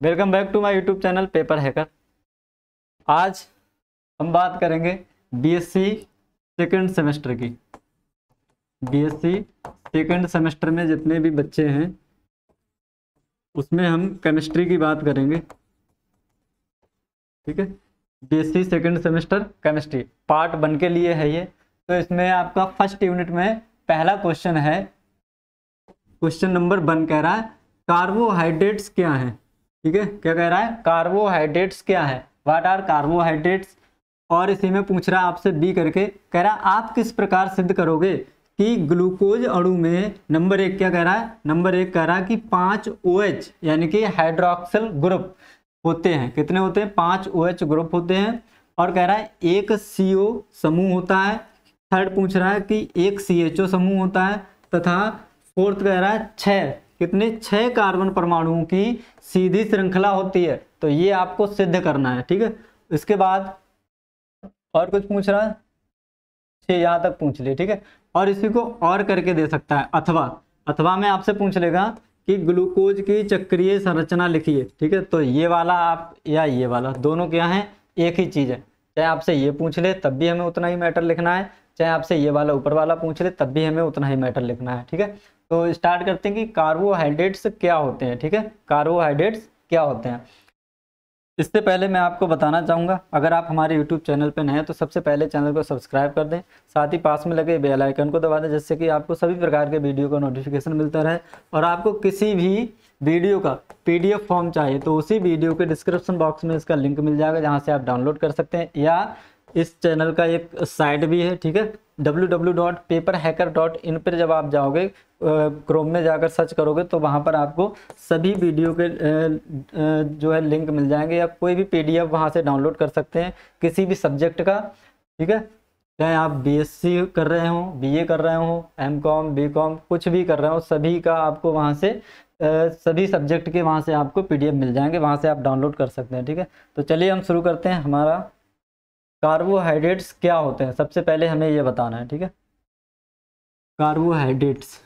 Welcome back to my YouTube channel, paper hacker. आज हम बात करेंगे बीएससी सेकंड सेमेस्टर की। बीएससी सेकंड सेमेस्टर में जितने भी बच्चे हैं, उसमें हम केमिस्ट्री की बात करेंगे। ठीक है? BSc second semester chemistry part one के लिए है ये। तो इसमें आपका फ़र्स्ट यूनिट में पहला क्वेश्चन है। क्वेश्चन नंबर वन कह रहा है कार्बोहाइड्रेट्स क्या हैं? ठीक है? क्या कह रहा है? कार्बोहाइड्रेट्स क्या है? व्हाट आर कार्बोहाइड्रेट्स और इसी में पूछ रहा है आपसे बी करके। कह रहा है, आप किस प्रकार सिद्ध करोगे कि ग्लूकोज अणु में नंबर एक क्या कह रहा है? नंबर एक कह रहा है कि पाँच ओ OH यानी कि हाइड्रोक्सल ग्रुप होते हैं। कितने होते हैं? पाँच ओ OH ग्रुप होते हैं। और कह रहा है, एक सी ओ समूह होता है। थर्ड पूछ रहा है कि एक सी एच ओ समूह होता है। तथा फोर्थ कह रहा है, छह। कितने छह कार्बन परमाणुओं की सीधी श्रृंखला होती है। तो ये आपको सिद्ध करना है, ठीक है? इसके बाद और कुछ पूछ रहा है? यहाँ तक पूछ लिए ठीक है? और इसी को और करके दे सकता है, अथवा अथवा में आपसे पूछ लेगा कि ग्लूकोज की चक्रीय संरचना लिखिए, ठीक है? तो ये वाला आप या ये वाला, दोनों क्या है? एक ही चीज़ है। चाहे आपसे ये पूछ ले, तब भी हमें उतना ही मैटर लिखना है। चाहे आपसे ये वाला ऊपर वाला पूछ ले, तब भी हमें उतना ही मैटर लिखना है, ठीक है? तो स्टार्ट करते हैं कि कार्बोहाइड्रेट्स क्या होते हैं, ठीक है? कार्बोहाइड्रेट्स क्या होते हैं? इससे पहले मैं आपको बताना चाहूँगा, अगर आप हमारे यूट्यूब चैनल पर नए हैं तो सबसे पहले चैनल को सब्सक्राइब कर दें, साथ ही पास में लगे बेल आइकन को दबा दें, जिससे कि आपको सभी प्रकार के वीडियो का नोटिफिकेशन मिलता रहे, और आपको किसी भी वीडियो का पीडीएफ फॉर्म चाहिए तो उसी वीडियो के डिस्क्रिप्शन बॉक्स में इसका लिंक मिल जाएगा, जहाँ से आप डाउनलोड कर सकते हैं, या इस चैनल का एक साइट भी है, ठीक है? www.paperhacker.in पर जब आप जाओगे क्रोम में जाकर सर्च करोगे तो वहाँ पर आपको सभी वीडियो के जो है लिंक मिल जाएँगे। या कोई भी पीडीएफ वहाँ से डाउनलोड कर सकते हैं, किसी भी सब्जेक्ट का, ठीक है? चाहे आप बीएससी कर रहे हो बीए कर रहे हो एम कॉम बी कॉम कुछ भी कर रहे हो, सभी का आपको वहाँ से सभी सब्जेक्ट के वहाँ से आपको पीडीएफ मिल जाएँगे, वहाँ से आप डाउनलोड कर सकते हैं, ठीक है? तो चलिए हम शुरू करते हैं हमारा कार्बोहाइड्रेट्स क्या होते हैं? सबसे पहले हमें ये बताना है, ठीक है? कार्बोहाइड्रेट्स।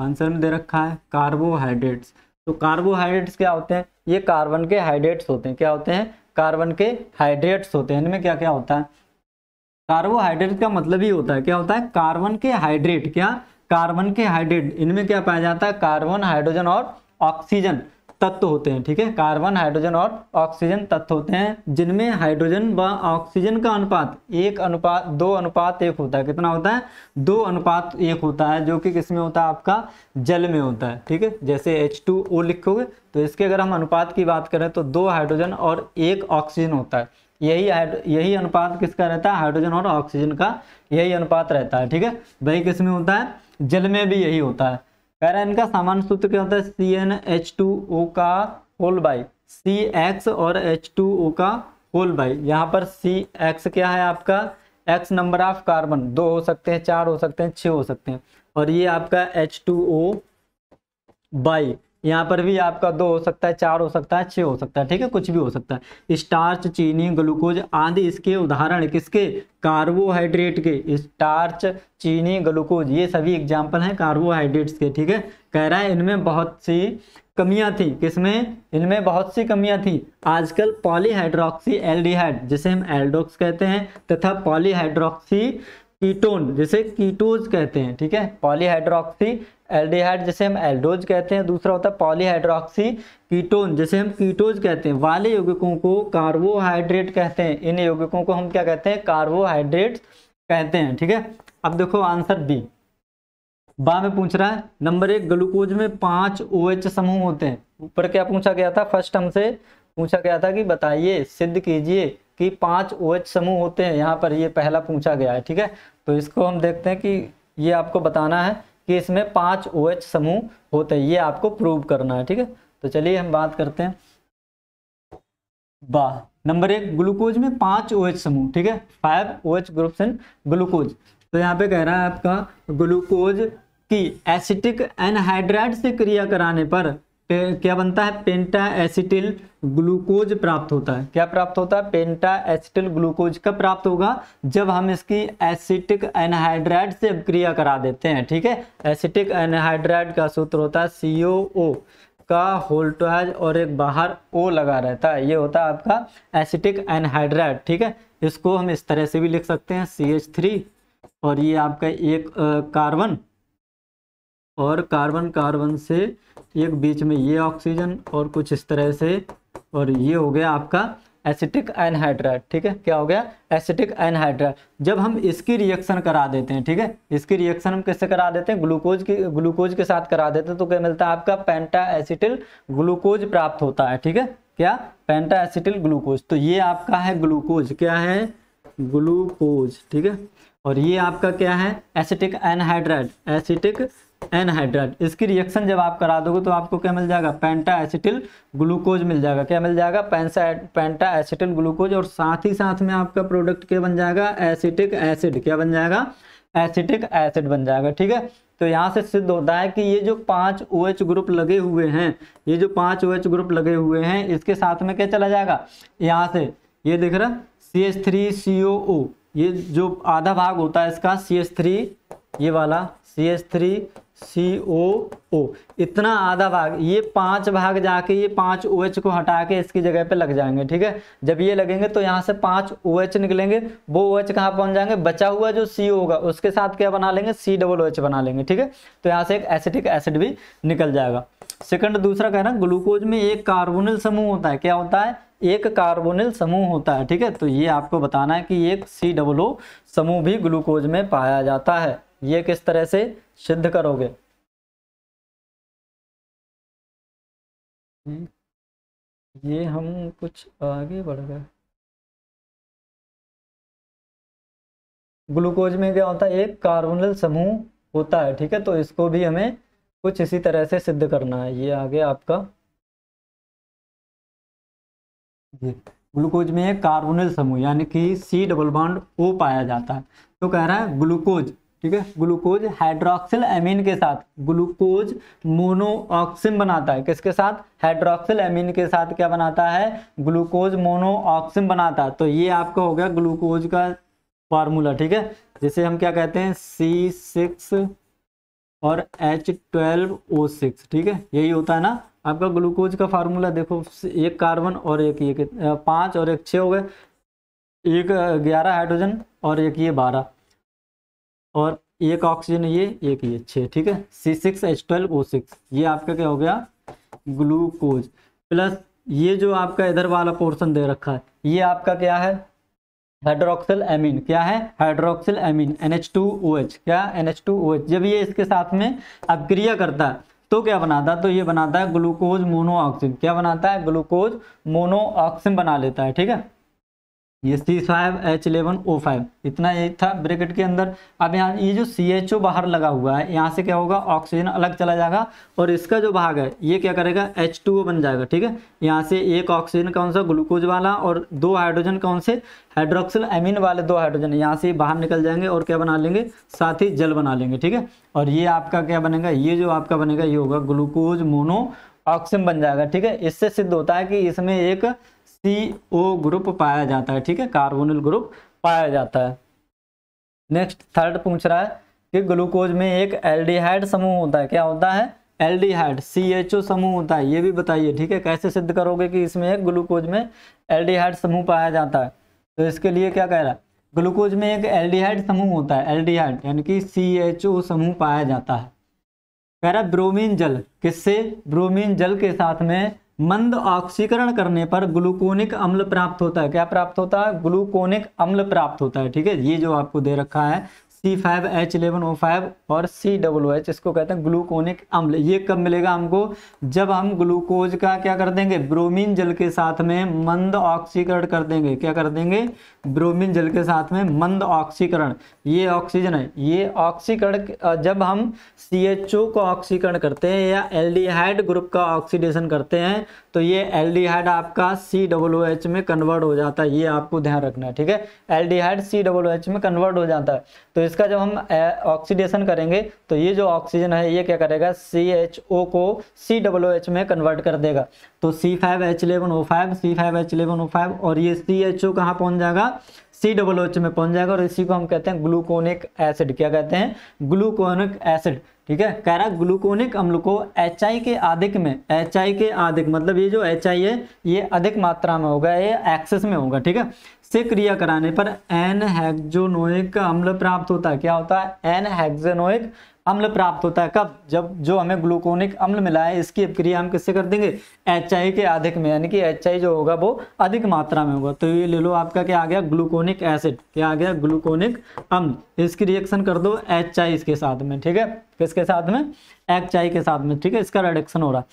आंसर में दे रखा है, कार्बोहाइड्रेट्स। तो कार्बोहाइड्रेट्स क्या होते हैं? ये कार्बन के हाइड्रेट्स होते हैं। क्या होते हैं? कार्बन के हाइड्रेट्स होते हैं। इनमें क्या क्या होता है? कार्बोहाइड्रेट का मतलब ही होता है। क्या होता है? कार्बन के हाइड्रेट। क्या? कार्बन के हाइड्रेट। इनमें क्या पाया जाता है? कार्बन, हाइड्रोजन और ऑक्सीजन। तत्व होते हैं, ठीक है? कार्बन, हाइड्रोजन और ऑक्सीजन तत्व होते हैं, जिनमें हाइड्रोजन व ऑक्सीजन का अनुपात, एक अनुपात, दो अनुपात एक होता है। कितना होता है? दो अनुपात एक होता है, जो कि किसमें होता है? आपका जल में होता है, ठीक है? जैसे एच टू ओ लिखोगे तो इसके अगर हम अनुपात की बात करें तो दो हाइड्रोजन और एक ऑक्सीजन होता है। यही यही अनुपात किसका रहता है? हाइड्रोजन और ऑक्सीजन का यही अनुपात रहता है, ठीक है? वही किसमें होता है? जल में भी यही होता है। कह रहा है, इनका सामान्य सूत्र क्या होता है? C N H two O का होल बाई सी एक्स और एच टू ओ का होल बाई यहाँ पर सी एक्स क्या है आपका? एक्स नंबर ऑफ़ कार्बन दो हो सकते हैं, चार हो सकते हैं छ हो सकते हैं। और ये आपका एच टू ओ बाई यहाँ पर भी आपका दो हो सकता है, चार हो सकता है छः हो सकता है, ठीक है? कुछ भी हो सकता है। स्टार्च, चीनी, ग्लूकोज आदि इसके उदाहरण किसके? कार्बोहाइड्रेट के। स्टार्च, चीनी, ग्लूकोज, ये सभी एग्ज़ाम्पल हैं कार्बोहाइड्रेट्स के, ठीक है? कह रहा है इनमें बहुत सी कमियाँ थी। किसमें? इनमें बहुत सी कमियाँ थी। आजकल पॉलीहाइड्रोक्सी एल्डिहाइड जिसे हम एल्डोक्स कहते हैं, तथा पॉलीहाइड्रोक्सी कीटोन, जिसे कीटोज कहते हैं, ठीक है? पॉलीहाइड्रोक्सी, एल्डिहाइड जिसे हम एल्डोज कहते हैं, दूसरा होता है पॉलीहाइड्रोक्सी कीटोन, जिसे हम कीटोज कहते हैं। वाले यौगिकों को कार्बोहाइड्रेट कहते हैं। इन यौगिकों को हम क्या कहते हैं? कार्बोहाइड्रेट कहते हैं, ठीक है? अब देखो आंसर बी। बा में पूछ रहा है, नंबर एक, ग्लूकोज में पाँच ओ OH समूह होते हैं। ऊपर क्या पूछा गया था? फ़र्स्ट हमसे पूछा गया था कि बताइए, सिद्ध कीजिए। कि पाँच ओ OH समूह होते हैं, यहाँ पर ये पहला पूछा गया है, ठीक है? तो इसको हम देखते हैं कि ये आपको बताना है कि इसमें पाँच ओ OH समूह होते हैं, ये आपको प्रूव करना है, ठीक है? तो चलिए हम बात करते हैं। बा नंबर एक, ग्लूकोज में पाँच ओ OH समूह, ठीक है? Five O OH groups in glucose. तो यहाँ पे कह रहा है आपका, ग्लूकोज की एसिटिक एनहाइड्राइड से क्रिया कराने पर क्या बनता है? पेंटा एसिटिल ग्लूकोज प्राप्त होता है। क्या प्राप्त होता है? पेंटा एसिटिल ग्लूकोज कब प्राप्त होगा? जब हम इसकी एसिटिक एनहाइड्राइड से क्रिया करा देते हैं, ठीक है? एसिटिक एनहाइड्राइड का सूत्र होता है सी का होल्टोज और एक बाहर ओ लगा रहता है। ये होता है आपका एसिटिक एनहाइड्राइड ठीक है? इसको हम इस तरह से भी लिख सकते हैं सी एच थ्री और ये आपका एक कार्बन और कार्बन कार्बन से एक बीच में ये ऑक्सीजन और कुछ इस तरह से, और ये हो गया आपका एसिटिक एनहाइड्राइड ठीक है? क्या हो गया? एसिटिक एनहाइड्राइड जब हम इसकी रिएक्शन करा देते हैं, ठीक है? इसकी रिएक्शन हम किससे करा देते हैं? ग्लूकोज की ग्लूकोज के साथ करा देते हैं तो क्या मिलता है आपका? पेंटा एसिटिल ग्लूकोज प्राप्त होता है, ठीक है? क्या? पेंटा एसिटिल ग्लूकोज तो ये आपका है ग्लूकोज क्या है? ग्लूकोज ठीक है? और ये आपका क्या है? एसिटिक एनहाइड्राइड एसिटिक एनहाइड्राइड इसकी रिएक्शन जब आप करा दोगे तो आपको क्या मिल जाएगा? पेंटा एसिटिल ग्लूकोज मिल जाएगा। क्या मिल जाएगा? पेंसा पेंटा एसिटिल ग्लूकोज और साथ ही साथ में आपका प्रोडक्ट क्या बन जाएगा? एसिटिक एसिड क्या बन जाएगा? एसिटिक एसिड बन जाएगा, ठीक है? तो यहाँ से सिद्ध होता है कि ये जो पाँच ओ OH ग्रुप लगे हुए हैं, ये जो पाँच ओ OH ग्रुप लगे हुए हैं, इसके साथ में क्या चला जाएगा? यहाँ से, ये दिख रहा सी एच थ्री सी ओ ओ ये जो आधा भाग होता है इसका सी एच थ्री ये वाला सी एच थ्री सी ओ ओ इतना आधा भाग, ये पाँच भाग जाके ये पाँच ओ OH को हटा के इसकी जगह पे लग जाएँगे, ठीक है? जब ये लगेंगे तो यहाँ से पाँच ओ OH निकलेंगे, वो ओ OH कहाँ पहुँच जाएँगे? बचा हुआ जो CO होगा, उसके साथ क्या बना लेंगे? सी डबल ओ बना लेंगे, ठीक है? तो यहाँ से एक एसिटिक एसिड भी निकल जाएगा। सेकंड, दूसरा कह रहा ग्लूकोज में एक कार्बोनिल समूह होता है। क्या होता है? एक कार्बोनिल समूह होता है, ठीक है? तो ये आपको बताना है कि एक सी डबल ओ समूह भी ग्लूकोज में पाया जाता है। ये किस तरह से सिद्ध करोगे? ये हम कुछ आगे बढ़ गए। ग्लूकोज में क्या होता है? एक कार्बोनल समूह होता है ठीक है? तो इसको भी हमें कुछ इसी तरह से सिद्ध करना है। ये आगे आपका। ये ग्लूकोज में एक कार्बोनिल समूह यानी कि सी डबल बॉन्ड ओ पाया जाता है। तो कह रहा है ग्लूकोज ठीक है? ग्लूकोज हाइड्रोक्सिल एमीन के साथ। ग्लूकोज मोनोऑक्सिम बनाता है। किसके साथ? हाइड्रोक्सिल एमीन के साथ क्या बनाता है? ग्लूकोज मोनोऑक्सिम बनाता है। तो ये आपका हो गया ग्लूकोज का फार्मूला ठीक है? जिसे हम क्या कहते हैं? सी सिक्स और एच ट्वेल्व ओ सिक्स ठीक है? यही होता है ना? आपका ग्लूकोज का फार्मूला देखो, एक कार्बन और एक ये पाँच और एक छः हो गए। एक, ग्यारह हाइड्रोजन और एक ये बारह। और एक ऑक्सीजन ये एक ये छः ठीक है? C six H twelve O six ये आपका क्या हो गया? ग्लूकोज प्लस ये जो आपका इधर वाला पोर्शन दे रखा है, ये आपका क्या है? हाइड्रोक्सिल एमिन क्या है? हाइड्रोक्सिल एमीन एच क्या? N H two O H जब ये इसके साथ में अक्रिया करता है तो क्या बनाता है? तो ये बनाता है ग्लूकोज मोनोऑक्सिन क्या बनाता है? ग्लूकोज मोनोऑक्सिन बना लेता है, ठीक है? ये C five H eleven O five इतना ये था ब्रैकेट के अंदर। अब यहाँ ये जो सी एच ओ बाहर लगा हुआ है, यहाँ से क्या होगा? ऑक्सीजन अलग चला जाएगा और इसका जो भाग है, ये क्या करेगा? एच टू ओ बन जाएगा, ठीक है? यहाँ से एक ऑक्सीजन कौन सा? ग्लूकोज वाला और दो हाइड्रोजन कौन से? हाइड्रोक्सिल एमिन वाले दो हाइड्रोजन। यहाँ से बाहर निकल जाएँगे और क्या बना लेंगे? साथ ही जल बना लेंगे, ठीक है? और ये आपका क्या बनेगा? ये जो आपका बनेगा, ये होगा ग्लूकोज मोनो ऑक्सीजन बन जाएगा, ठीक है? इससे सिद्ध होता है कि इसमें एक सी ओ ग्रुप पाया जाता है, ठीक है? कार्बोनिल ग्रुप पाया जाता है। नेक्स्ट थर्ड पूछ रहा है कि ग्लूकोज में एक एल्डिहाइड समूह होता है, क्या होता है? एल्डिहाइड सी एच ओ समूह होता है, ये भी बताइए, ठीक है? कैसे सिद्ध करोगे कि इसमें एक ग्लूकोज में एल्डिहाइड समूह पाया जाता है? तो इसके लिए क्या कह रहा है? ग्लूकोज में एक एल्डिहाइड समूह होता है, एल्डिहाइड, यानी कि सी एच ओ समूह पाया जाता है। कह रहा है, ब्रोमीन जल, किससे? ब्रोमीन जल के साथ में मंद ऑक्सीकरण करने पर ग्लूकोनिक अम्ल प्राप्त होता है। क्या प्राप्त होता है? ग्लूकोनिक अम्ल प्राप्त होता है, ठीक है? ये जो आपको दे रखा है C five H eleven O five और सी डब्ल्यू एच इसको कहते हैं ग्लूकोनिक अम्ल। ये कब मिलेगा हमको? जब हम ग्लूकोज का क्या कर देंगे? ब्रोमीन जल के साथ में मंद ऑक्सीकरण कर देंगे। क्या कर देंगे? ब्रोमीन जल के साथ में मंद ऑक्सीकरण ये ऑक्सीजन है। ये ऑक्सीकरण जब हम सी एच ओ को ऑक्सीकरण करते हैं या एल्डिहाइड ग्रुप का ऑक्सीडेशन करते हैं तो ये एल्डिहाइड आपका सी डब्ल्यू एच में कन्वर्ट हो जाता है, ये आपको ध्यान रखना है, ठीक है? एल्डिहाइड सी डब्ल्यू एच में कन्वर्ट हो जाता है। तो इसका जब हम ऑक्सीडेशन करेंगे तो ये जो ऑक्सीजन है, ये क्या करेगा? सी एच ओ को सी डब्ल्यू एच में कन्वर्ट कर देगा। तो C five H eleven O five C five H eleven O five और ये सी एच ओ कहाँ पहुँच जाएगा? सी डब्ल्यू एच में पहुँच जाएगा, और इसी को हम कहते हैं ग्लूकोनिक एसिड क्या कहते हैं? ग्लूकोनिक एसिड ठीक है? कह रहा ग्लूकोनिक अम्ल को एचआई के अधिक में एचआई के अधिक मतलब ये जो एचआई है, ये अधिक मात्रा में होगा, ये एक्सेस में होगा, ठीक है? से क्रिया कराने पर एन हेक्जोनोइक अम्ल प्राप्त होता है। क्या होता है? एन हेक्सोनोइक अम्ल प्राप्त होता है। कब? जब जो हमें ग्लूकोनिक अम्ल मिला है, इसकी क्रिया हम किससे कर देंगे? एचआई के अधिक में, यानी कि एचआई जो होगा, वो अधिक मात्रा में होगा। तो ये ले लो आपका क्या आ गया? Gluconic acid. क्या आ गया? ग्लूकोनिक अम्ल। इसकी रिएक्शन कर दो एचआई इसके साथ में, ठीक है? किसके साथ में? एचआई के साथ में, ठीक है? इसका रिडक्शन हो रहा।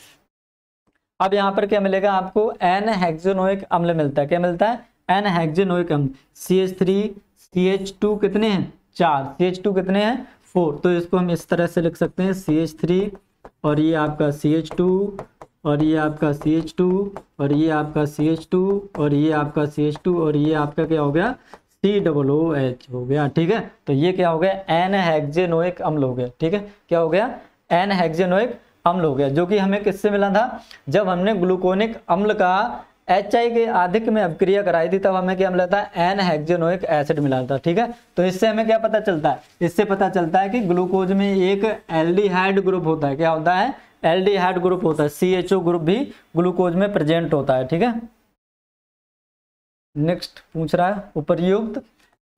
अब यहाँ पर क्या मिलेगा आपको? एन हेक्सोनोइक अम्ल मिलता है। क्या मिलता है? एन हेक्सोनोइक अम्ल। C H three C H two कितने हैं? चार। सी एच टू कितने हैं? फोर तो इसको हम इस तरह से लिख सकते हैं सी एच थ्री और ये आपका सी एच टू और ये आपका सी एच टू और ये आपका सी एच टू और ये आपका सी एच टू और ये आपका क्या हो गया? सी डबल ओ एच हो गया, ठीक है? तो ये क्या हो गया? एन हेक्जेनोइक अम्ल हो गया, ठीक है? क्या हो गया? एन हेक्जेनोइक अम्ल हो गया, जो कि हमें किससे मिला था? जब हमने ग्लूकोनिक अम्ल का एच आई के अधिक में अभिक्रिया कराई थी, तब हमें क्या मिला था? एन हेक्जेनोइक एसिड मिला था, ठीक है? तो इससे हमें क्या पता चलता है? इससे पता चलता है कि ग्लूकोज में एक एल्डिहाइड ग्रुप होता है। क्या होता है? एल्डिहाइड ग्रुप होता है। सी एच ओ ग्रुप भी ग्लूकोज में प्रेजेंट होता है, ठीक है? नेक्स्ट पूछ रहा है, उपरयुक्त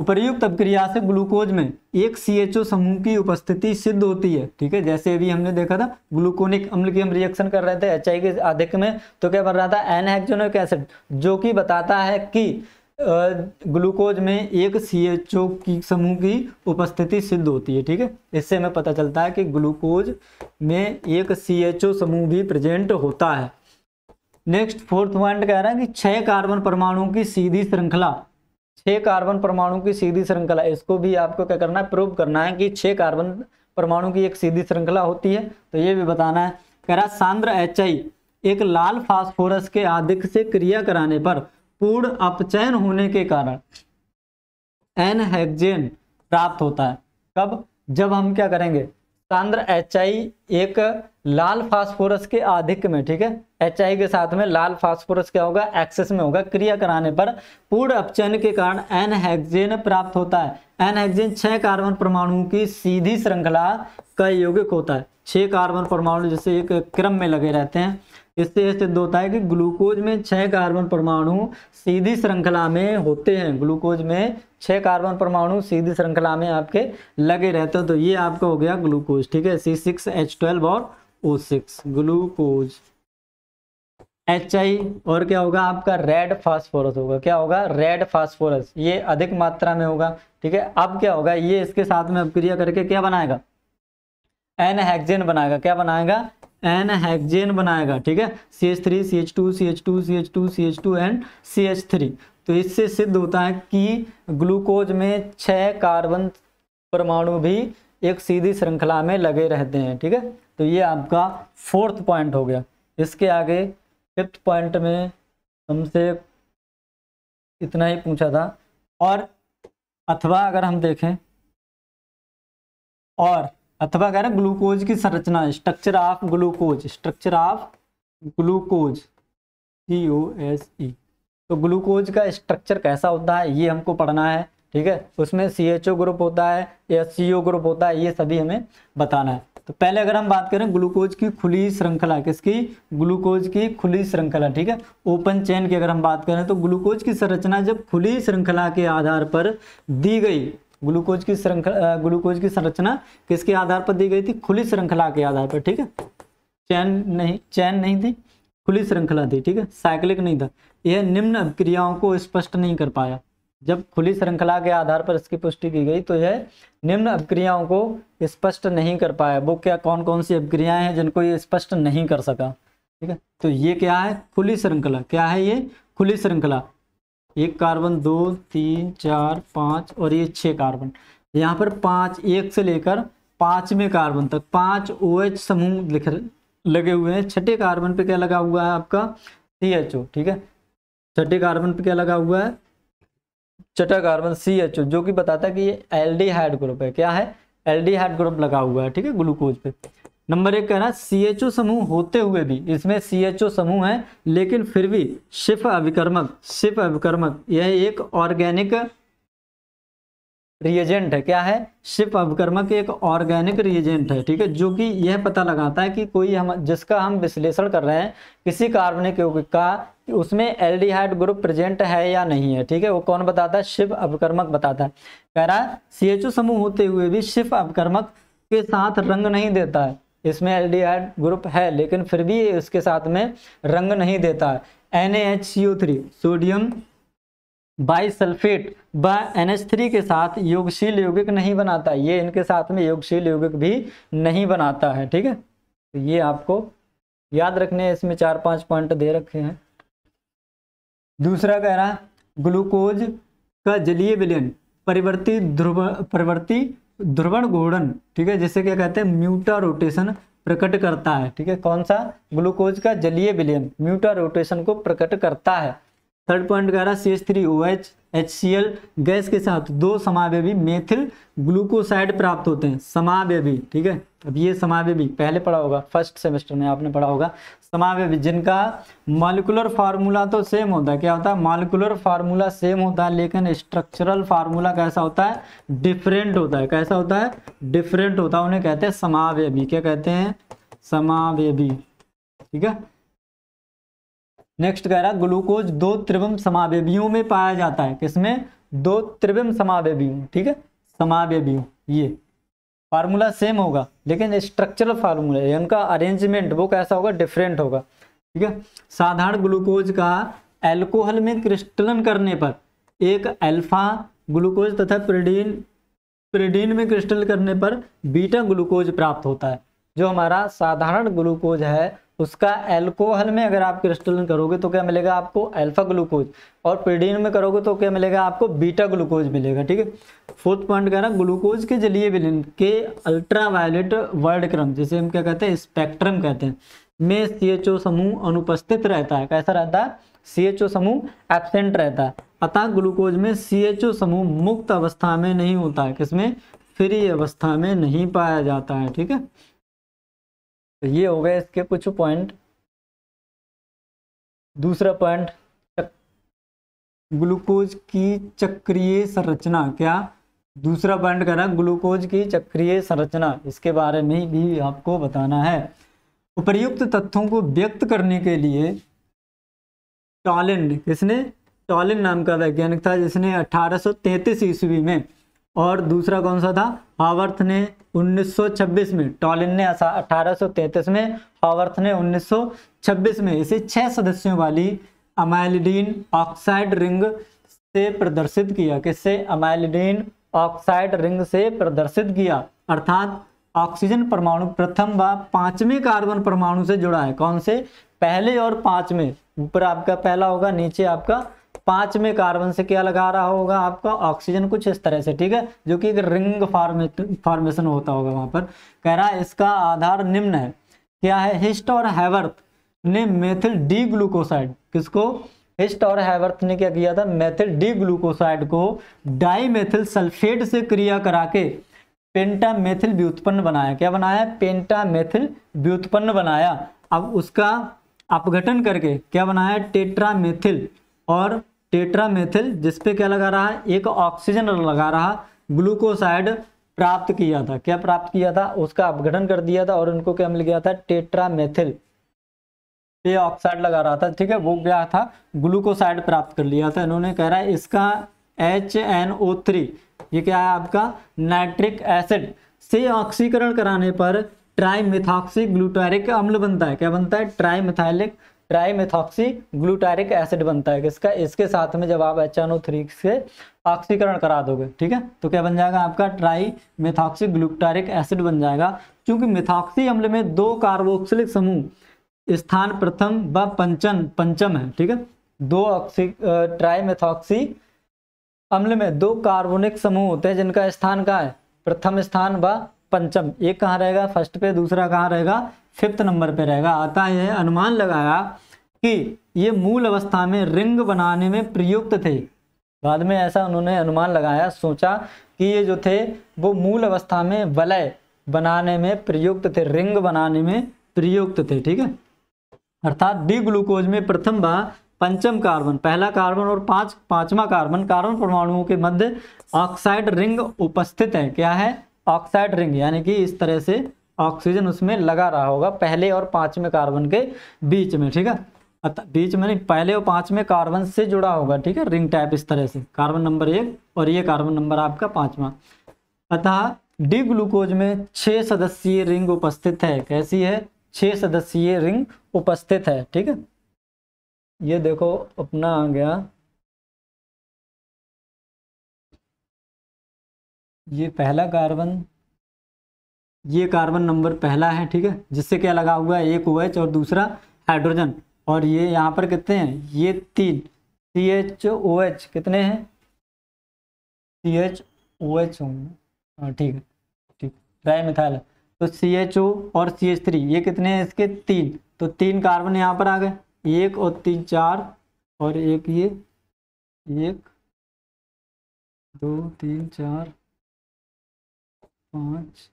उपर्युक्त अभिक्रिया से ग्लूकोज में एक CHO समूह की उपस्थिति सिद्ध होती है। ठीक है, जैसे अभी हमने देखा था, ग्लूकोनिक अम्ल की हम रिएक्शन कर रहे थे एच के अधिक में तो क्या बन रहा था? एन एसिड जो कि बताता है कि ग्लूकोज में एक CHO की समूह की उपस्थिति सिद्ध होती है। ठीक है, इससे हमें पता चलता है कि ग्लूकोज में एक CHO समूह भी प्रेजेंट होता है। नेक्स्ट फोर्थ पॉइंट कह रहा है कि छह कार्बन परमाणुओं की सीधी श्रृंखला छह कार्बन परमाणु की सीधी श्रृंखला। इसको भी आपको क्या करना है, प्रूव करना है कि छह कार्बन परमाणु की एक सीधी श्रृंखला होती है। तो ये भी बताना है। कह रहा सांद्र एच एक लाल फास्फोरस के अधिक से क्रिया कराने पर पूर्ण अपचयन होने के कारण एन हेक्जेन प्राप्त होता है। कब? जब हम क्या करेंगे? सांद्र एच एक लाल फास्फोरस के अधिक में, ठीक है? एचआई के साथ में लाल फास्फोरस क्या होगा? एक्सेस में होगा। क्रिया कराने पर पूर्ण अपचयन के कारण एन हेक्जेन प्राप्त होता है। एन हेक्जेन छह कार्बन परमाणुओं की सीधी श्रृंखला का यौगिक होता है। छह कार्बन परमाणु जैसे एक क्रम में लगे रहते हैं। इससे यह सिद्ध होता है कि ग्लूकोज में छह कार्बन परमाणु सीधी श्रृंखला में होते हैं। ग्लूकोज में छह कार्बन परमाणु सीधी श्रृंखला में आपके लगे रहते हैं। तो ये आपका हो गया ग्लूकोज, ठीक है? सी सिक्स एच ट्वेल्व और O six glucose H I और क्या होगा आपका रेड फास्फोरस होगा। क्या होगा? रेड फास्फोरस ये अधिक मात्रा में होगा, ठीक है? अब क्या होगा? ये इसके साथ में अपक्रिया करके क्या बनाएगा? एन हेक्जेन बनाएगा। क्या बनाएगा? एन हेक्जेन बनाएगा, ठीक है? C H three C H two C H two C H two C H two and C H three तो इससे सिद्ध होता है कि ग्लूकोज में छह कार्बन परमाणु भी एक सीधी श्रृंखला में लगे रहते हैं, ठीक है? तो ये आपका फोर्थ पॉइंट हो गया। इसके आगे फिफ्थ पॉइंट में हमसे इतना ही पूछा था। और अथवा अगर हम देखें, और अथवा कह रहे ग्लूकोज की संरचना structure of glucose structure of glucose C O S E तो ग्लूकोज का स्ट्रक्चर कैसा होता है, ये हमको पढ़ना है, ठीक है? उसमें सी एच ओ ग्रुप होता है या सी ओ ग्रुप होता है, ये सभी हमें बताना है। तो पहले अगर हम बात करें ग्लूकोज की खुली श्रृंखला, किसकी? ग्लूकोज की खुली श्रृंखला, ठीक है? ओपन चेन की अगर हम बात करें तो ग्लूकोज की संरचना जब खुली श्रृंखला के आधार पर दी गई, ग्लूकोज की श्रृंखला ग्लूकोज की संरचना किसके आधार पर दी गई थी? खुली श्रृंखला के आधार पर, ठीक है? चैन नहीं चैन नहीं थी, खुली श्रृंखला थी, ठीक है? साइक्लिक नहीं था। यह निम्न अभिक्रियाओं को स्पष्ट नहीं कर पाया। जब खुली श्रृंखला के आधार पर इसकी पुष्टि की गई तो यह निम्न अभिक्रियाओं को स्पष्ट नहीं कर पाया। वो क्या कौन कौन सी अभिक्रियाएँ हैं जिनको ये स्पष्ट नहीं कर सका? ठीक है? तो ये क्या है? खुली श्रृंखला। क्या है ये? खुली श्रृंखला। एक कार्बन, दो, तीन, चार, पाँच और ये छः कार्बन। यहाँ पर पाँच, एक से लेकर पाँचवें कार्बन तक। पाँच ओ OH समूह लिख लगे हुए हैं। छठे कार्बन पे क्या लगा हुआ है आपका? C H O. ठीक है? छठे कार्बन पे क्या लगा हुआ है? छठा कार्बन सी एच ओ, जो कि बताता है कि ये एल्डिहाइड ग्रुप है। क्या है? एल्डिहाइड ग्रुप लगा हुआ है, ठीक है? ग्लूकोज पे। नंबर एक कहना सी एच ओ समूह होते हुए भी, इसमें सी एच ओ समूह है, लेकिन फिर भी शिफ अभिकर्मक शिफ अभिकर्मक यह एक ऑर्गेनिक रिएजेंट है। क्या है? शिप अवकर्मक एक ऑर्गेनिक रिएजेंट है, ठीक है? जो कि यह पता लगाता है कि कोई हम, जिसका हम विश्लेषण कर रहे हैं, किसी कार्बनिक यौगिक का उसमें एल्डिहाइड ग्रुप प्रेजेंट है या नहीं है, ठीक है? वो कौन बताता है? शिव अवकर्मक बताता है। कह रहा है सी एच ओ समूह होते हुए भी शिव अवकर्मक के साथ रंग नहीं देता है। इसमें एल्डिहाइड ग्रुप है, लेकिन फिर भी इसके साथ में रंग नहीं देता है। NaHCO3 सोडियम बाइसल्फेट व NH3 के साथ योगशील यौगिक नहीं बनाता। ये इनके साथ में योगशील यौगिक भी नहीं बनाता है, ठीक है? तो ये आपको याद रखने इसमें चार पाँच पॉइंट दे रखे हैं। दूसरा कह रहा है, ग्लूकोज का जलीय विलयन, परिवर्ती ध्रुव, परिवर्ती ध्रुवण घूर्णन, ठीक है? जिसे क्या कहते हैं, म्यूटा रोटेशन प्रकट करता है, ठीक है? कौन सा? ग्लूकोज का जलीय विलयन, म्यूटा रोटेशन को प्रकट करता है। थर्ड पॉइंट कह रहा है C three O H H C L gas के साथ दो समावेवी मेथिल ग्लूकोसाइड प्राप्त होते हैं। समावेवी ठीक है? अब ये समावेवी पहले पढ़ा होगा फ़र्स्ट सेमेस्टर में आपने पढ़ा होगा। समावेवी जिनका मालिकुलर फार्मूला तो सेम होता है। क्या होता है? मालिकुलर फार्मूला सेम होता है, लेकिन स्ट्रक्चरल फार्मूला कैसा होता है? डिफरेंट होता है। कैसा होता है? डिफरेंट होता है। उन्हें कहते हैं समावेवी क्या कहते हैं? समावेवी ठीक है? नेक्स्ट कह रहा है ग्लूकोज दो त्रिवम समावेवियों में पाया जाता है। किसमें? दो त्रिवम समावेवियों ठीक है? समावेवियों ये। फार्मूला सेम होगा, लेकिन स्ट्रक्चरल फार्मूला इनका अरेंजमेंट वो कैसा होगा? डिफरेंट होगा, ठीक है? साधारण ग्लूकोज का एल्कोहल में क्रिस्टलन करने पर, एक अल्फ़ा ग्लूकोज तथा प्रिडीन प्रिडीन में क्रिस्टल करने पर बीटा ग्लूकोज प्राप्त होता है। जो हमारा साधारण ग्लूकोज है उसका एल्कोहल में अगर आप क्रिस्टलन करोगे तो क्या मिलेगा आपको अल्फ़ा ग्लूकोज और प्रीडीन में करोगे तो क्या मिलेगा आपको बीटा ग्लूकोज मिलेगा, ठीक है? फोर्थ पॉइंट कह रहा ग्लूकोज के जलीय विलीन के अल्ट्रा वायलेट वर्ड क्रम, जिसे हम क्या कहते हैं स्पेक्ट्रम कहते हैं, में सीएचओ समूह अनुपस्थित रहता है, कैसा रहता है? सीएचओ समूह एबसेंट रहता है, अतः ग्लूकोज में सीएचओ समूह मुक्त अवस्था में नहीं होता है, किसमें? फ्री अवस्था में नहीं पाया जाता है, ठीक है? तो ये हो गए इसके कुछ पॉइंट दूसरा पॉइंट ग्लूकोज की चक्रीय संरचना, क्या? दूसरा पॉइंट करा ग्लूकोज की चक्रीय संरचना, इसके बारे में भी आपको बताना है। उपर्युक्त तथ्यों को व्यक्त करने के लिए टॉलिन किसने? टॉलिन नाम का वैज्ञानिक था जिसने 1833 ईस्वी में, और दूसरा कौन सा था? हावर्थ ने 1926 में, टॉलिन ने 1833 में, हावर्थ ने 1926 में, इसे छह सदस्यों वाली अमाइलिडीन ऑक्साइड रिंग से प्रदर्शित किया। किससे? अमाइलिडीन ऑक्साइड रिंग से प्रदर्शित किया। अर्थात, ऑक्सीजन परमाणु प्रथम व पाँचवें कार्बन परमाणु से जुड़ा है। कौन से? पहले और पाँचवें। ऊपर आपका पहला होगा, नीचे आपका पाँच में कार्बन से क्या लगा रहा होगा आपका? ऑक्सीजन कुछ इस तरह से, ठीक है? जो कि एक रिंग फॉर्मे, फॉर्मेशन होता होगा वहाँ पर। कह रहा है, इसका आधार निम्न है। क्या है? हिस्ट और हैवर्थ ने मेथिल डी ग्लूकोसाइड किसको? हिस्ट और हैवर्थ ने क्या किया था? मेथिल डी ग्लूकोसाइड को डाई मेथिल सल्फेट से क्रिया करा के पेंटा मेथिल व्युत्पन्न बनाया। क्या बनाया? पेंटा मेथिल व्युत्पन्न बनाया। अब उसका अपघटन करके क्या बनाया? टेट्रा मेथिल और टेट्रामेथिल, जिसपे क्या लगा रहा है? एक ऑक्सीजन लगा रहा, ग्लूकोसाइड प्राप्त किया था। क्या प्राप्त किया था? उसका अपघटन कर दिया था और उनको क्या मिल गया था? टेट्रामेथिल। ये ऑक्साइड लगा रहा था, ठीक है? वो क्या था? ग्लूकोसाइड प्राप्त कर लिया था। इन्होंने कह रहा है, इसका एच एन ओ थ्री, ये क्या है आपका? Nitric acid. से ऑक्सीकरण कराने पर ट्राईमिथॉक्सी ग्लूटारिक अम्ल बनता है। क्या बनता है? ट्राईमिथाइलिक ट्राईमेथॉक्सी ग्लूटारिक एसिड बनता है। किसका? इसके साथ में जब आप एच से ऑक्सीकरण करा दोगे, ठीक है? तो क्या बन जाएगा आपका? ट्राई मेथॉक्सी ग्लूटारिक एसिड बन जाएगा। क्योंकि मिथॉक्सी अम्ल में दो कार्बोक्सिलिक समूह, स्थान प्रथम व पंचम पंचम है, ठीक है? दो ऑक्सी ट्राई मेथॉक्सी अम्ल में दो कार्बोनिक समूह होते हैं। जिनका स्थान कहाँ है? प्रथम स्थान व पंचम। एक कहाँ रहेगा? फ़र्स्ट पे, दूसरा कहाँ रहेगा? फिफ्थ नंबर पे रहेगा, आता यह अनुमान लगाया कि ये मूल अवस्था में रिंग बनाने में प्रयुक्त थे। बाद में ऐसा उन्होंने अनुमान लगाया, सोचा कि ये जो थे, वो मूल अवस्था में वलय बनाने में प्रयुक्त थे, रिंग बनाने में प्रयुक्त थे, ठीक है? अर्थात डी ग्लूकोज में प्रथम बार पंचम कार्बन, पहला कार्बन और पाँच, पांचवा कार्बन कार्बन परमाणुओं के मध्य ऑक्साइड रिंग उपस्थित है। क्या है? ऑक्साइड रिंग, यानी कि इस तरह से ऑक्सीजन उसमें लगा रहा होगा पहले और पाँचवें कार्बन के बीच में, ठीक है? बीच में नहीं, पहले और पाँचवें कार्बन से जुड़ा होगा, ठीक है? रिंग टाइप इस तरह से। कार्बन नंबर एक और ये कार्बन नंबर आपका पांचवा। अतः डी ग्लूकोज में छह सदस्यीय रिंग उपस्थित है। कैसी है? छह सदस्यीय रिंग उपस्थित है, ठीक है? ये देखो, अपना आ गया। ये पहला कार्बन ये कार्बन नंबर पहला है, ठीक है? जिससे क्या लगा हुआ है? एक ओ और दूसरा हाइड्रोजन और ये यहाँ पर कितने हैं? ये तीन। सी एच ओ एच कितने हैं? सी एच ओ एच होंगे। हाँ ठीक है, ठीक। ट्राई मिथाइल तो सी एच ओ और सी एच थ्री ये कितने हैं इसके? तीन। तो तीन कार्बन यहाँ पर आ गए। एक और तीन, चार। और एक ये, एक, दो, तीन, चार, पाँच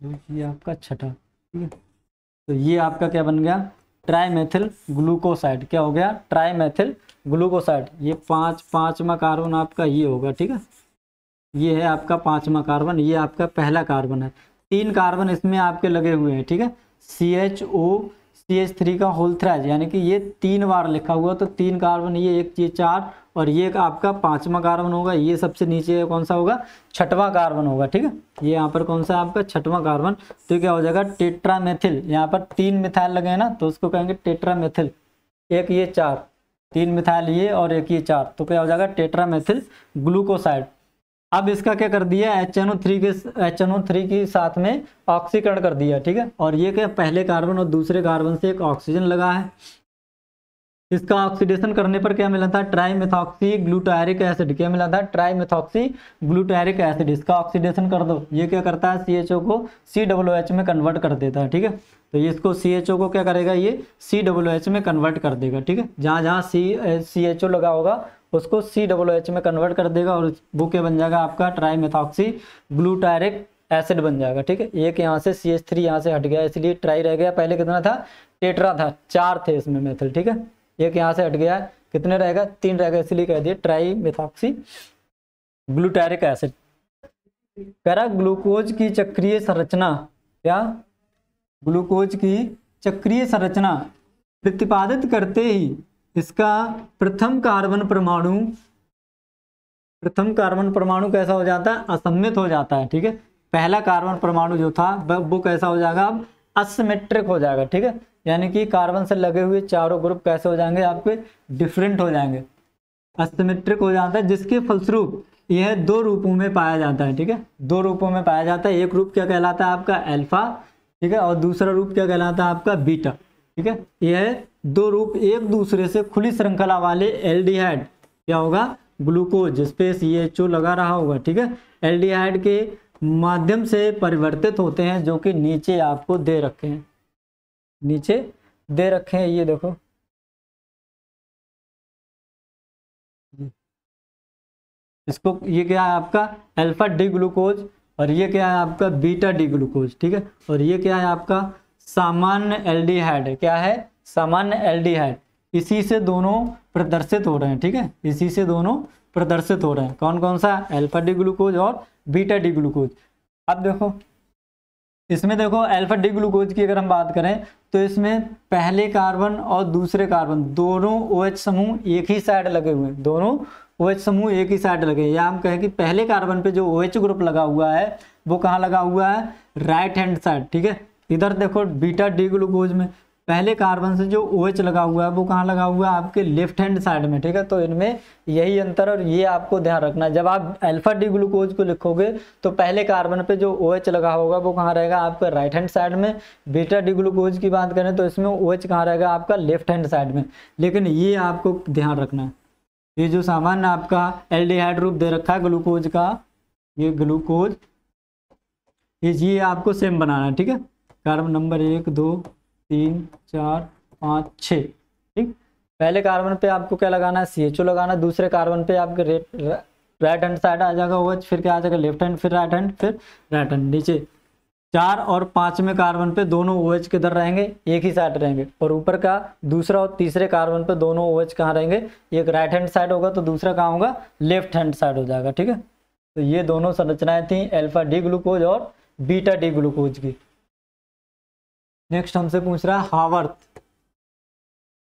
ये आपका छठा, ठीक है? तो ये आपका क्या बन गया? Trimethyl glucoside. क्या हो गया? Trimethyl glucoside. ये पाँच पाँचवा कार्बन आपका ये होगा, ठीक है? ये है आपका पाँचवा कार्बन, ये आपका पहला कार्बन है। तीन कार्बन इसमें आपके लगे हुए हैं, ठीक है? C H O C H three का होल थ्राइज यानी कि ये तीन बार लिखा हुआ तो तीन कार्बन, ये एक, ये चार और ये आपका पांचवा कार्बन होगा, ये सबसे नीचे कौन सा होगा? छठवां कार्बन होगा, ठीक है? ये यहाँ पर कौन सा आपका? छठवां कार्बन। तो क्या हो जाएगा? टेट्रामेथिल। यहाँ पर तीन मिथाइल लगे हैं ना तो उसको कहेंगे टेट्रामेथिल। एक ये चार, तीन मिथाइल ये और एक ये चार। तो क्या हो जाएगा? Tetramethyl glucoside. अब इसका क्या कर दिया? एच एन ओ थ्री के एच एन ओ थ्री के साथ में ऑक्सीकरण कर दिया, ठीक है? और ये क्या? पहले कार्बन और दूसरे कार्बन से एक ऑक्सीजन लगा है। इसका ऑक्सीडेशन करने पर क्या मिला था? Trimethoxy glutaric acid. क्या मिला था? Trimethoxy glutaric acid. इसका ऑक्सीडेशन कर दो। ये क्या करता है? सी को सी डब्ल्यू एच में कन्वर्ट कर देता है, ठीक है? तो ये इसको ओ को क्या करेगा? ये सी डब्ल्यू एच में कन्वर्ट कर देगा, ठीक है? जहाँ जहाँ सी सी लगा होगा, उसको सी में कन्वर्ट कर देगा और वो क्या बन जाएगा? आपका ट्राईमेथॉक्सी ग्लूटारिक एसिड बन जाएगा, ठीक है? एक यहाँ से सी एच थ्री यहाँ से हट गया, इसलिए ट्राई रह गया। पहले कितना था? टेट्रा था। चार थे इसमें मेथल ठीक है? एक यहाँ से हट गया कितने रहेगा? तीन रहेगा, इसलिए कह दिए ट्राई मिथॉक्सी ग्लूटेरिक एसिड। कह ग्लूकोज की चक्रीय संरचना, क्या? ग्लूकोज की चक्रीय संरचना प्रतिपादित करते ही इसका प्रथम कार्बन परमाणु, प्रथम कार्बन परमाणु कैसा हो जाता है? असमित हो जाता है, ठीक है? पहला कार्बन परमाणु जो था वो कैसा हो जाएगा? अब असमेट्रिक हो जाएगा, ठीक है? यानी कि कार्बन से लगे हुए चारों ग्रुप कैसे हो जाएँगे? आपके डिफरेंट हो जाएँगे। असिमेट्रिक हो जाता है, जिसके फलस्वरूप यह दो रूपों में पाया जाता है, ठीक है? दो रूपों में पाया जाता है, एक रूप क्या कहलाता है आपका एल्फा ठीक है? और दूसरा रूप क्या कहलाता है आपका बीटा ठीक है? यह दो रूप एक दूसरे से खुली श्रृंखला वाले एल्डिहाइड क्या होगा? ग्लूकोज स्पेस ये चो लगा रहा होगा, ठीक है? एल्डिहाइड के माध्यम से परिवर्तित होते हैं, जो कि नीचे आपको दे रखे हैं। नीचे दे रखे हैं, ये देखो। इसको, ये क्या है आपका? अल्फ़ा डी ग्लूकोज और ये क्या है आपका? बीटा डी ग्लूकोज, ठीक है? और ये क्या है आपका? सामान्य एल्डिहाइड, क्या है? सामान्य एल्डिहाइड। इसी से दोनों प्रदर्शित हो रहे हैं, ठीक है? इसी से दोनों प्रदर्शित हो रहे हैं। कौन कौन सा? अल्फ़ा डी ग्लूकोज और बीटा डी ग्लूकोज। अब देखो इसमें देखो अल्फ़ा डी ग्लूकोज की अगर हम बात करें तो इसमें पहले कार्बन और दूसरे कार्बन दोनों ओ OH समूह एक ही साइड लगे हुए हैं। दोनों ओ OH समूह एक ही साइड लगे या हम कहें कि पहले कार्बन पे जो ओ OH ग्रुप लगा हुआ है, वो कहाँ लगा हुआ है? राइट हैंड साइड ठीक है? इधर देखो बीटा डी ग्लूकोज में। पहले कार्बन से जो ओ OH लगा हुआ है, वो कहाँ लगा हुआ है? आपके लेफ़्ट हैंड साइड में, ठीक है? तो इनमें यही अंतर और ये आपको ध्यान रखना है। जब आप अल्फ़ा डी ग्लूकोज को लिखोगे तो पहले कार्बन पे जो ओ OH लगा होगा, वो कहाँ रहेगा? आपका राइट हैंड साइड में। बीटा डी ग्लूकोज की बात करें तो इसमें ओ OH कहाँ रहेगा? आपका लेफ़्ट हैंड साइड में। लेकिन ये आपको ध्यान रखना है। ये जो सामान्य आपका एल्डिहाइड रूप दे रखा है ग्लूकोज का, ये ग्लूकोज ये आपको सेम बनाना है, ठीक है? कार्बन नंबर एक, दो तीन, चार, पाँच, छ। ठीक? पहले कार्बन पे आपको क्या लगाना है? सी एच लगाना दूसरे कार्बन पे आपके रेट राइट हैंड साइड आ जाएगा वो, फिर क्या आ जाएगा? लेफ़्ट हैंड फिर राइट हैंड फिर राइट हैंड नीचे। चार और पाँचवें कार्बन पे दोनों ओ OH किधर रहेंगे? एक ही साइड रहेंगे। और ऊपर का दूसरा और तीसरे कार्बन पे दोनों ओ OH कहाँ रहेंगे? एक राइट हैंड साइड होगा तो दूसरा कहाँ होगा? लेफ़्ट हैंड साइड हो जाएगा। ठीक है? तो ये दोनों संरचनाएँ थी अल्फ़ा डी ग्लूकोज और बीटा डी ग्लूकोज की। नेक्स्ट हमसे पूछ रहा है हावर्थ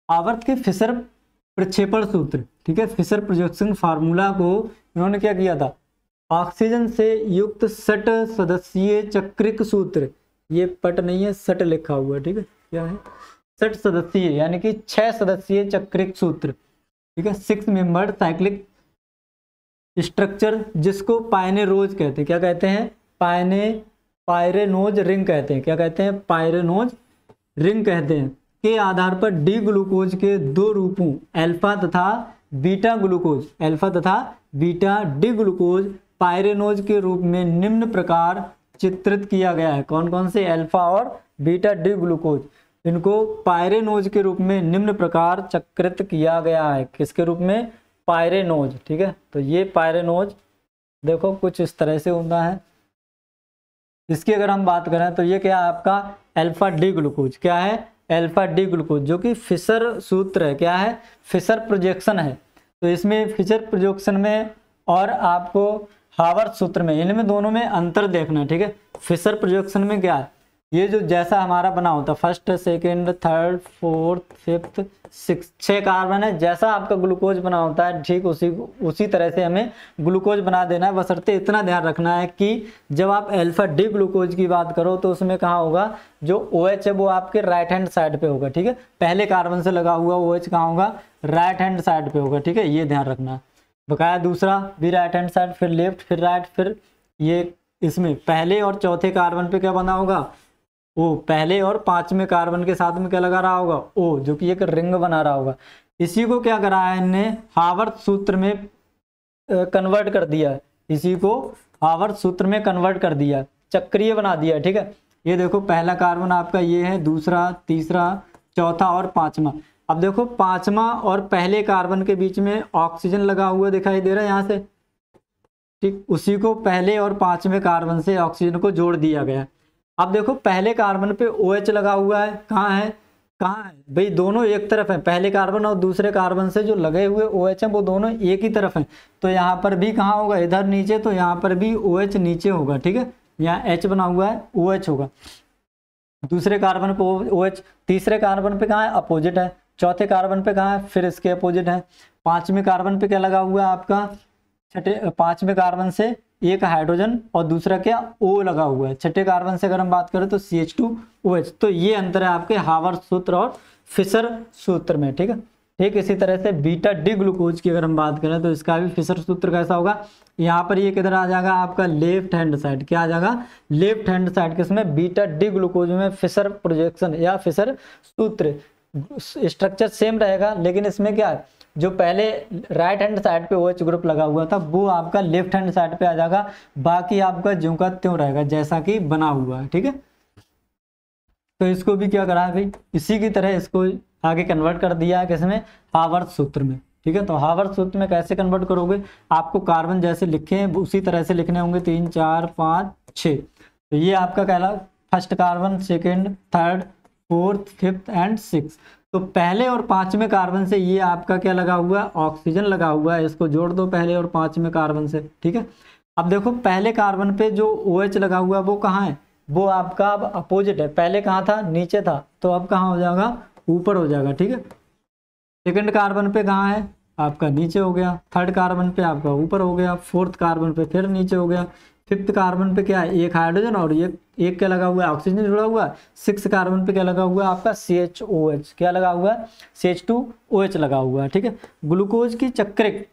हावर्थ के फिशर प्रक्षेपण सूत्र, ठीक है? फिशर प्रोजेक्शन फार्मूला को इन्होंने क्या किया था? ऑक्सीजन से युक्त सट सदस्यीय चक्रिक सूत्र। ये पट नहीं है, सट लिखा हुआ ठीक है? क्या है? सट सदस्यीय, यानी कि छह सदस्यीय चक्रिक सूत्र, ठीक है? सिक्स मेंबर्ड साइक्लिक स्ट्रक्चर जिसको पायने रोज कहते हैं। क्या कहते हैं? पायने पायरेनोज रिंग कहते हैं। क्या कहते हैं? पायरेनोज रिंग कहते हैं। के आधार पर डी ग्लूकोज के दो रूपों, अल्फ़ा तथा बीटा ग्लूकोज, अल्फ़ा तथा बीटा डी ग्लूकोज, पायरेनोज के रूप में निम्न प्रकार चित्रित किया गया है। कौन कौन से? अल्फ़ा और बीटा डी ग्लूकोज। इनको पायरेनोज के रूप में निम्न प्रकार चक्रित किया गया है। किसके रूप में? पायरेनोज, ठीक है? तो ये पायरेनोज, देखो कुछ इस तरह से होता है। इसकी अगर हम बात करें तो ये क्या है आपका एल्फा डी ग्लूकोज। क्या है? एल्फा डी ग्लूकोज, जो कि फिशर सूत्र है। क्या है? फिशर प्रोजेक्शन है। तो इसमें फिशर प्रोजेक्शन में और आपको हावर सूत्र में, इनमें दोनों में अंतर देखना है, ठीक है? फिशर प्रोजेक्शन में क्या है? ये जो जैसा हमारा बना होता है first second third fourth fifth six छः कार्बन है। जैसा आपका ग्लूकोज बना होता है, ठीक उसी उसी तरह से हमें ग्लूकोज बना देना है। बसरते इतना ध्यान रखना है कि जब आप एल्फा डी ग्लूकोज की बात करो तो उसमें कहाँ होगा? जो ओ OH है, वो आपके राइट हैंड साइड पे होगा, ठीक है? पहले कार्बन से लगा हुआ ओ OH कहाँ होगा? राइट हैंड साइड पे होगा, ठीक है? ये ध्यान रखना। बकाया दूसरा, भी राइट हैंड साइड फिर लेफ़्ट फिर राइट फिर ये इसमें। पहले और चौथे कार्बन पे क्या बना होगा? ओ पहले और पाँचवें कार्बन के साथ में क्या लगा रहा होगा? ओ, जो कि एक रिंग बना रहा होगा। इसी को क्या करा है इनने? हावर्थ सूत्र में कन्वर्ट कर दिया इसी को हावर्थ सूत्र में कन्वर्ट कर दिया चक्रीय बना दिया ठीक है? ये देखो, पहला कार्बन आपका ये है, दूसरा, तीसरा, चौथा और पांचवा। अब देखो, पांचवा और पहले कार्बन के बीच में ऑक्सीजन लगा हुआ दिखाई दे रहा है यहाँ से। ठीक, उसी को पहले और पाँचवें कार्बन से ऑक्सीजन को जोड़ दिया गया अब देखो, पहले कार्बन पे ओ OH लगा हुआ है। कहाँ है? कहाँ है? भाई, दोनों एक तरफ़ है। पहले कार्बन और दूसरे कार्बन से जो लगे हुए ओ OH हैं, वो दोनों एक ही तरफ़ हैं। तो यहाँ पर भी कहाँ होगा? इधर नीचे तो यहाँ पर भी ओ OH नीचे होगा, ठीक है? यहाँ एच बना हुआ है ओ OH होगा। दूसरे कार्बन पे ओ OH तीसरे कार्बन पे कहाँ है? अपोजिट है। चौथे कार्बन पे कहाँ है? फिर इसके अपोजिट है। पाँचवें कार्बन पे क्या लगा हुआ है आपका? छठे, पाँचवें कार्बन से एक हाइड्रोजन और दूसरा क्या? ओ लगा हुआ है। छठे कार्बन से अगर हम बात करें तो C H two O H तो ये अंतर है आपके हावर सूत्र और फिशर सूत्र में, ठीक है? ठीक, इसी तरह से बीटा डी ग्लूकोज की अगर हम बात करें तो इसका भी फिशर सूत्र कैसा होगा? यहाँ पर ये किधर आ जाएगा? आपका लेफ़्ट हैंड साइड क्या आ जाएगा? लेफ़्ट हैंड साइड किसमें बीटा डी ग्लूकोज में फिशर प्रोजेक्शन या फिशर सूत्र। स्ट्रक्चर सेम रहेगा, लेकिन इसमें क्या है? जो पहले राइट हैंड साइड पे ओ OH ग्रुप लगा हुआ था, वो आपका लेफ़्ट हैंड साइड पे आ जाएगा। बाकी आपका ज्यों का त्यों रहेगा, जैसा कि बना हुआ है, ठीक है? तो इसको भी क्या करा है भाई? इसी की तरह इसको आगे कन्वर्ट कर दिया है किसमें हावर्थ सूत्र में, ठीक है? तो हावर्थ सूत्र में कैसे कन्वर्ट करोगे? आपको कार्बन जैसे लिखे हैं उसी तरह से लिखने होंगे, तीन, चार, पाँच छः तो ये आपका कहला first carbon second third fourth fifth and six तो पहले और पाँचवें कार्बन से ये आपका क्या लगा हुआ है? ऑक्सीजन लगा हुआ है। इसको जोड़ दो पहले और पाँचवें कार्बन से, ठीक है? अब देखो, पहले कार्बन पे जो ओ OH लगा हुआ है, वो कहाँ है? वो आपका अब अपोजिट है। पहले कहाँ था? नीचे था। तो अब कहाँ हो जाएगा? ऊपर हो जाएगा, ठीक है? सेकेंड कार्बन पे कहाँ है? आपका नीचे हो गया। थर्ड कार्बन पे आपका ऊपर हो गया। फोर्थ कार्बन पे फिर नीचे हो गया। फिफ्थ कार्बन पे क्या है? एक हाइड्रोजन और एक एक क्या लगा हुआ है? ऑक्सीजन जुड़ा हुआ है। सिक्स कार्बन पे क्या लगा हुआ है? आपका सी एच ओ एच क्या लगा हुआ है? C H two O H लगा हुआ है, ठीक है? ग्लूकोज की चक्रिक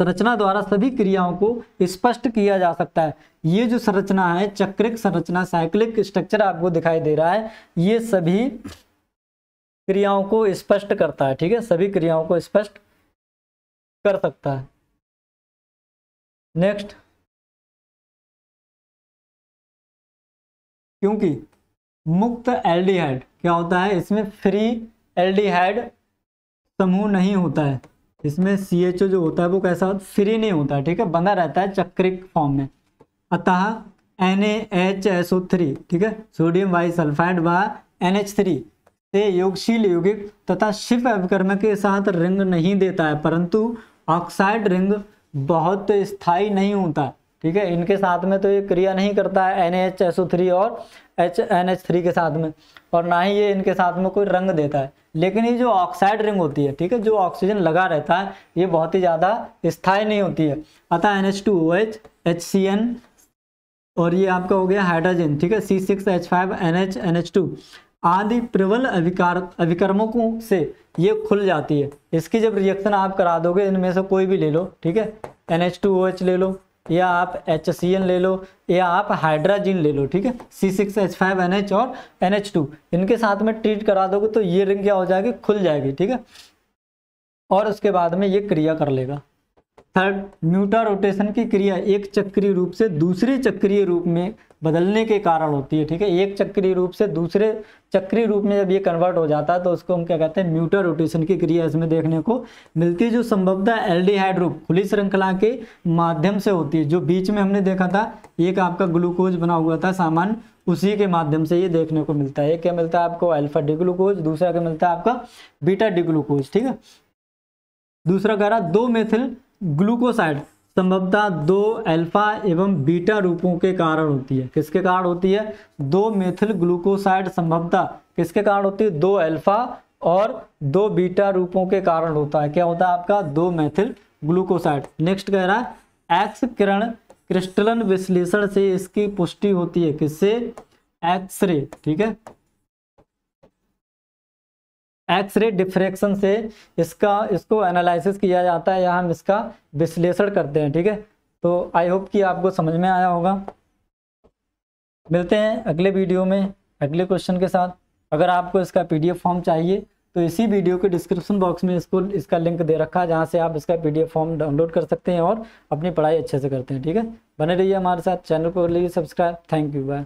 संरचना द्वारा सभी क्रियाओं को स्पष्ट किया जा सकता है। ये जो संरचना है, चक्रिक संरचना साइक्लिक स्ट्रक्चर आपको दिखाई दे रहा है, ये सभी क्रियाओं को स्पष्ट करता है, ठीक है? सभी क्रियाओं को स्पष्ट कर सकता है। नेक्स्ट। क्योंकि मुक्त एल्डिहाइड क्या होता है? इसमें फ्री एल्डिहाइड समूह नहीं होता है। इसमें सी एच ओ जो होता है वो कैसा होता है? फ्री नहीं होता है, ठीक है? बंधा रहता है चक्रिक फॉर्म में। अतः N H S O three ठीक है? सोडियम वाई सल्फाइड व एन एच थ्री से योगशील यौगिक तथा शिफ अभिकर्म के साथ रिंग नहीं देता है, परंतु ऑक्साइड रिंग बहुत स्थायी नहीं होता। ठीक है? इनके साथ में तो ये क्रिया नहीं करता है N H S O three और एच एन एच थ्री के साथ में। और ना ही ये इनके साथ में कोई रंग देता है। लेकिन ये जो ऑक्साइड रिंग होती है, ठीक है? जो ऑक्सीजन लगा रहता है, ये बहुत ही ज़्यादा स्थायी नहीं होती है। अतः N H two O H H C N और ये आपका हो गया हाइड्रोजन ठीक है? C six H five N H N H two आदि प्रबल अभिकार अभिकर्मकों से ये खुल जाती है। इसकी जब रिएक्शन आप करा दोगे, इनमें से कोई भी ले लो, ठीक है? N H two O H ले लो। या आप एन ले लो, या आप हाइड्राजिन ले लो, ठीक है? C six H five N H और एन एच टू इनके साथ में ट्रीट करा दोगे तो ये रिंग क्या हो जाएगी? खुल जाएगी, ठीक है? और उसके बाद में ये क्रिया कर लेगा। थर्ड म्यूटा रोटेशन की क्रिया, एक चक्रीय रूप से दूसरे चक्रीय रूप में बदलने के कारण होती है, ठीक है? एक चक्रीय रूप से दूसरे चक्रीय रूप में जब ये कन्वर्ट हो जाता है तो उसको हम क्या कहते हैं? म्यूटर रोटेशन की क्रिया इसमें देखने को मिलती है, जो संभवतः एल्डिहाइड रूप, खुली श्रृंखला के माध्यम से होती है। जो बीच में हमने देखा था, एक आपका ग्लूकोज बना हुआ था सामान, उसी के माध्यम से ये देखने को मिलता है। एक क्या मिलता है आपको? अल्फ़ा डिग्लूकोज दूसरा क्या मिलता है आपका? बीटा डिग्लूकोज ठीक है? दूसरा कह रहा, दो मेथिल ग्लूकोसाइड संभवतः दो अल्फ़ा एवं बीटा रूपों के कारण होती है। किसके कारण होती है? दो मेथिल ग्लूकोसाइड संभवतः किसके कारण होती है? दो अल्फ़ा और दो बीटा रूपों के कारण होता है। क्या होता है आपका? दो मेथिल ग्लूकोसाइड नेक्स्ट कह रहा है एक्स किरण क्रिस्टलन विश्लेषण से इसकी पुष्टि होती है। किससे? एक्सरे ठीक है? एक्सरे डिफ्रेक्शन से इसका, इसको एनालिसिस किया जाता है या हम इसका विश्लेषण करते हैं, ठीक है? तो आई होप कि आपको समझ में आया होगा। मिलते हैं अगले वीडियो में, अगले क्वेश्चन के साथ। अगर आपको इसका पीडीएफ फॉर्म चाहिए तो इसी वीडियो के डिस्क्रिप्शन बॉक्स में इसको, इसका लिंक दे रखा है, जहाँ से आप इसका पीडीएफ फॉर्म डाउनलोड कर सकते हैं और अपनी पढ़ाई अच्छे से करते हैं, ठीक है? बने रहिए हमारे साथ, चैनल को लीजिए सब्सक्राइब। Thank you, bye.